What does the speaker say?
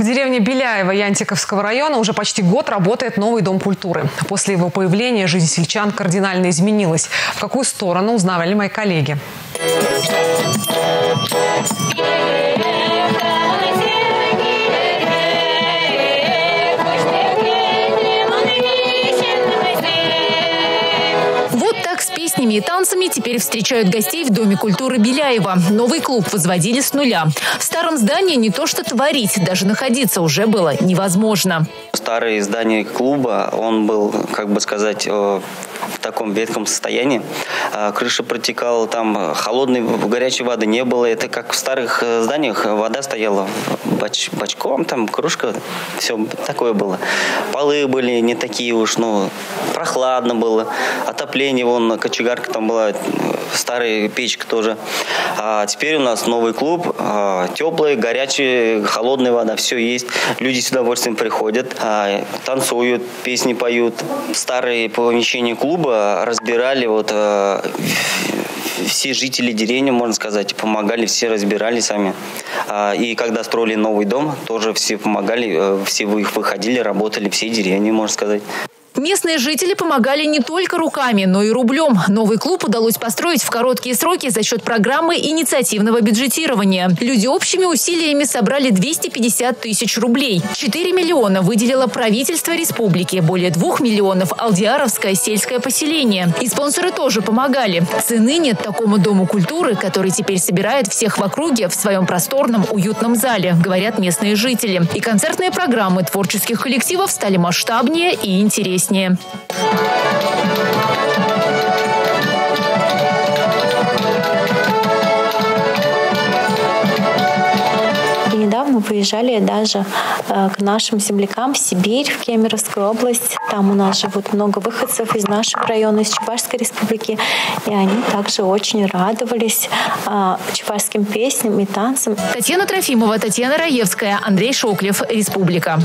В деревне Беляева Янтиковского района уже почти год работает новый дом культуры. После его появления жизнь сельчан кардинально изменилась. В какую сторону узнавали мои коллеги. Песнями и танцами теперь встречают гостей в Доме культуры Беляева. Новый клуб возводили с нуля. В старом здании не то что творить, даже находиться уже было невозможно. Старое здание клуба, он был, как бы сказать, э, в таком ветхом состоянии. А, крыша протекала, там холодной, горячей воды не было. Это как в старых э, зданиях вода стояла бач, бачком, там кружка, все такое было. Полы были не такие уж, ну, прохладно было. Отопление, вон, кочегарка там была, старая печка тоже. А теперь у нас новый клуб, а, теплый, горячий, холодная вода, все есть. Люди с удовольствием приходят, а, танцуют, песни поют. Старые помещения клуба клуба разбирали вот э, все жители деревни, можно сказать, помогали, все разбирали сами. А, и когда строили новый дом, тоже все помогали, э, все выходили, работали, все деревни, можно сказать. Местные жители помогали не только руками, но и рублем. Новый клуб удалось построить в короткие сроки за счет программы инициативного бюджетирования. Люди общими усилиями собрали 250 тысяч рублей. 4 миллиона выделило правительство республики, более 2 миллионов – Алдиаровское сельское поселение. И спонсоры тоже помогали. Цены нет такому дому культуры, который теперь собирает всех в округе в своем просторном, уютном зале, говорят местные жители. И концертные программы творческих коллективов стали масштабнее и интереснее интереснее. недавно выезжали даже э, к нашим землякам в Сибирь, в Кемеровскую область. Там у нас живут много выходцев из нашего района, из Чувашской республики. И они также очень радовались э, чувашским песням и танцам. Татьяна Трофимова, Татьяна Раевская, Андрей Шоклев, Республика.